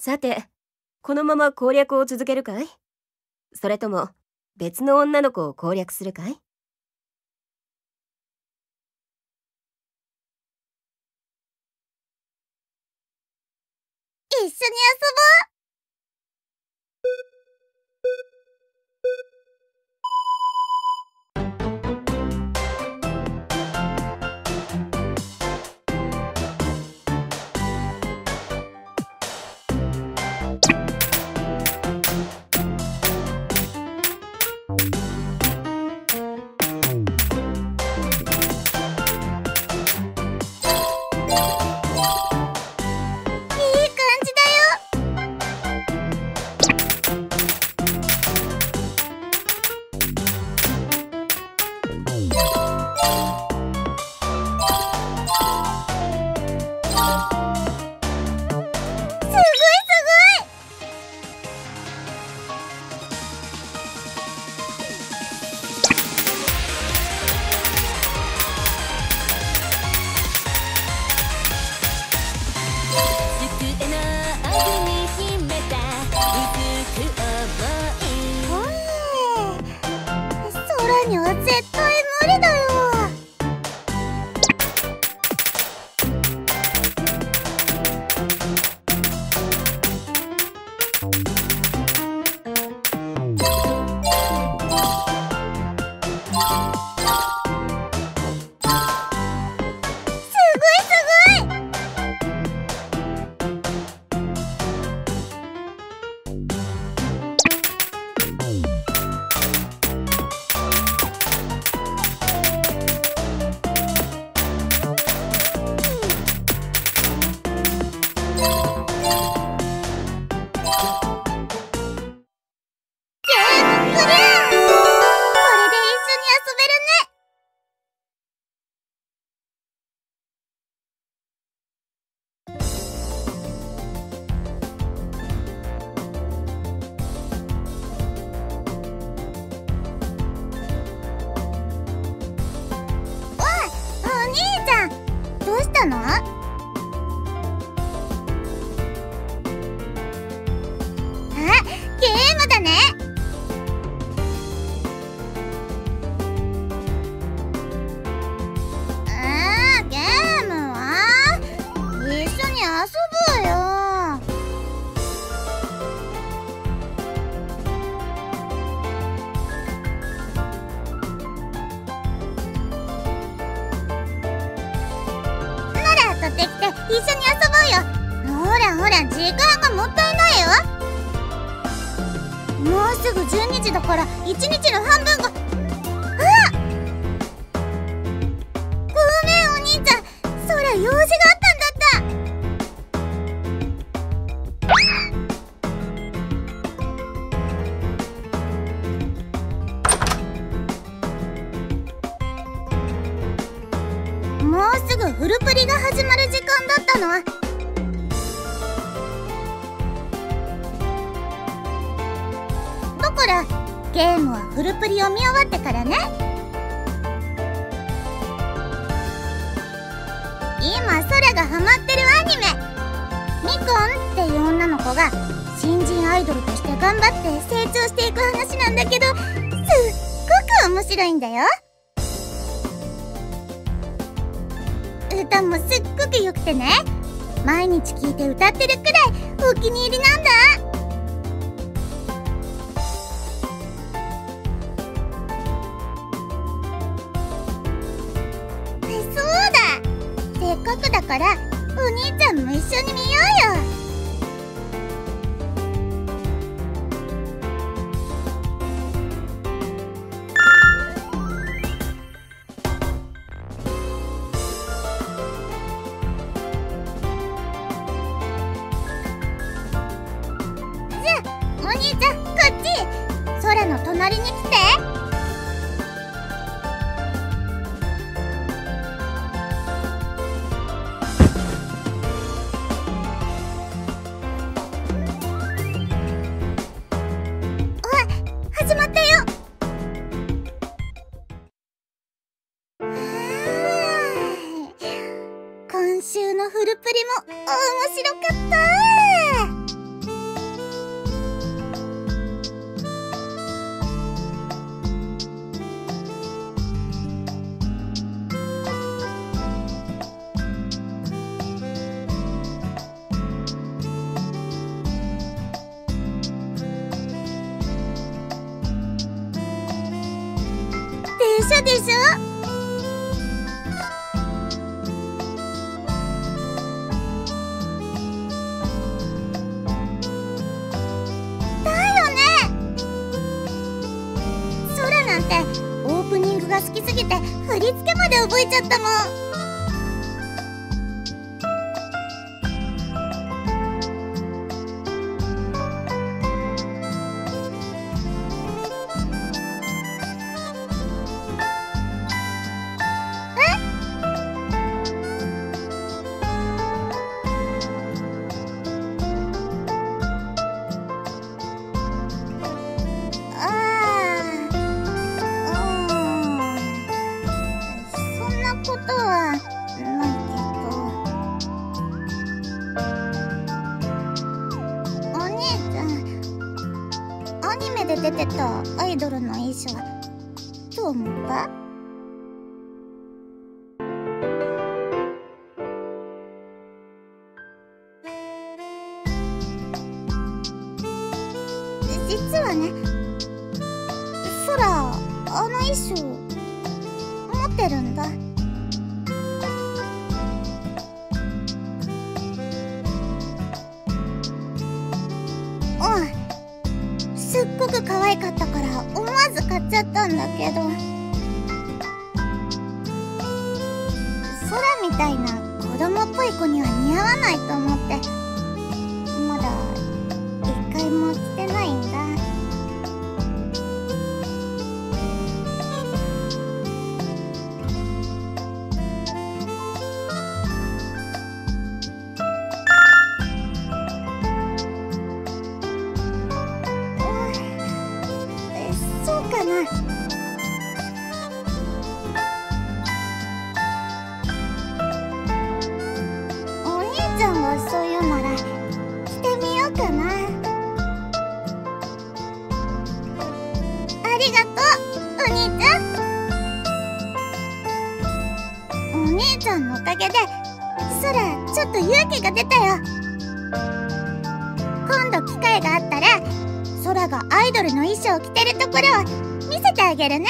さて、このまま攻略を続けるかい？それとも別の女の子を攻略するかい？一緒に遊ぼう。には絶対無理だよ。たの？一緒に遊ぼうよ。ほらほら時間がもったいないよもうすぐ12時だから1日の半分が。あごめんお兄ちゃん。そら用事があったフルプリが始まる時間だったの。だからゲームはフルプリを見終わってからね。今ソラがハマってるアニメ。ミコンっていう女の子が新人アイドルとして頑張って成長していく話なんだけどすっごく面白いんだよ。歌もすっごく良くてね。毎日聴いて歌ってるくらいお気に入りなんだ。空の隣に来て。始まったよ。今週のフルプリも面白かった。しょ？だよね！空なんてオープニングが好きすぎて振り付けまで覚えちゃったもん。ことはないけどお兄ちゃんアニメで出てたアイドルの衣装どう思った？実はね空あの衣装持ってるんだ。っちゃったんだけど。空みたいな子供っぽい子には似合わないと思って。げで空ちょっと勇気が出たよ。今度機会があったら空がアイドルの衣装を着てるところを見せてあげるね。